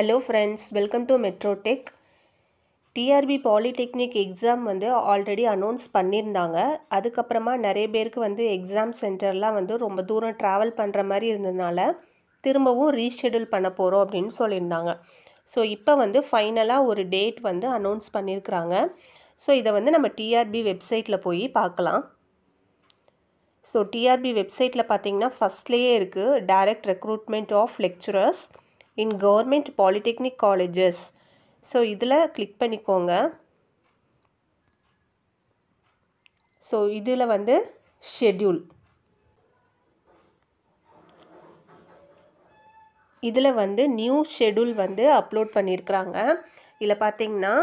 Hello friends welcome to Metrotech TRB polytechnic exam வந்து already announce பண்ணியிருந்தாங்க. அதுக்கப்புறமா நிறைய பேருக்கு வந்து எக்ஸாம் சென்டர்லாம் வந்து ரொம்ப தூரம் ட்ராவல் பண்ணுற மாதிரி இருந்ததுனால திரும்பவும் ரீஷெடியூல் பண்ண போகிறோம் அப்படின்னு சொல்லியிருந்தாங்க. ஸோ இப்போ வந்து ஃபைனலாக ஒரு டேட் வந்து அனௌன்ஸ் பண்ணியிருக்கிறாங்க. ஸோ இதை வந்து நம்ம டிஆர்பி வெப்சைட்டில் போய் பார்க்கலாம். ஸோ டிஆர்பி வெப்சைட்டில் பார்த்தீங்கன்னா ஃபஸ்ட்லேயே இருக்குது direct recruitment of lecturers in government polytechnic colleges so இதில் கிளிக் பண்ணிக்கோங்க. ஸோ இதில் வந்து ஷெட்யூல் இதில் வந்து நியூ ஷெட்யூல் வந்து அப்லோட் பண்ணியிருக்கிறாங்க இதில் பார்த்தீங்கன்னா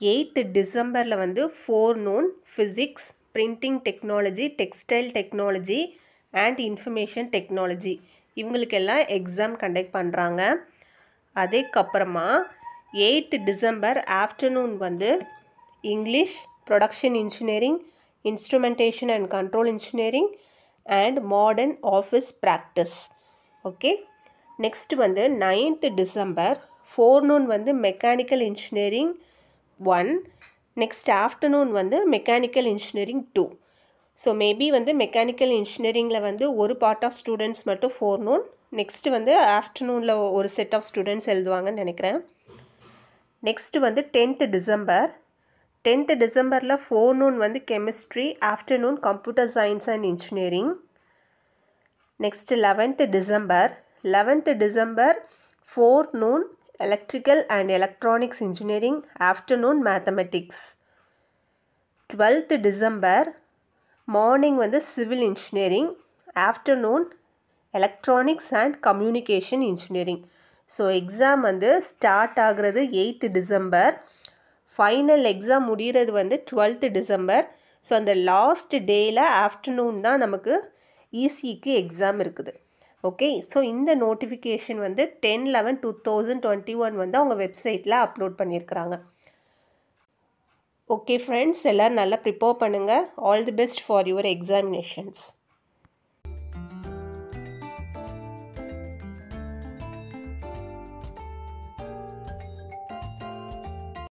எயித்து டிசம்பரில் வந்து forenoon physics printing technology textile technology and information technology இவங்களுக்கெல்லாம் எக்ஸாம் கண்டக்ட் பண்ணுறாங்க அதுக்கப்புறமா எயிட் டிசம்பர் ஆஃப்டர்நூன் வந்து English production engineering instrumentation and control engineering and modern office practice okay next வந்து நைன்த்து டிசம்பர் ஃபோர்நூன் வந்து mechanical engineering one next afternoon வந்து mechanical engineering two so maybe வந்து mechanical இன்ஜினியரிங்கில் வந்து ஒரு பார்ட் ஆஃப் ஸ்டூடெண்ட்ஸ் மட்டும் forenoon next வந்து ஆஃப்டர்நூனில் ஒரு செட் ஆஃப் ஸ்டூடெண்ட்ஸ் எழுதுவாங்கன்னு நினைக்கிறேன். நெக்ஸ்ட்டு வந்து டென்த்து டிசம்பர் டென்த்து டிசம்பரில் ஃபோர்நூன் வந்து chemistry afternoon computer science and engineering next eleventh December eleventh December forenoon electrical and electronics engineering afternoon mathematics twelfth December morning வந்து civil engineering afternoon electronics and communication engineering so exam வந்து start ஆகிறது eighth December final exam முடிகிறது வந்து twelfth December so அந்த last டேயில் afternoon தான் நமக்கு இசிக்கு எக்ஸாம் இருக்குது. ஓகே ஸோ இந்த நோட்டிஃபிகேஷன் வந்து ten eleven two thousand twenty one வந்து அவங்க வெப்சைட்டில் அப்லோட் பண்ணியிருக்கிறாங்க. ஓகே ஃப்ரெண்ட்ஸ் எல்லோரும் நல்லா ப்ரிப்பேர் பண்ணுங்கள் all the best for your examinations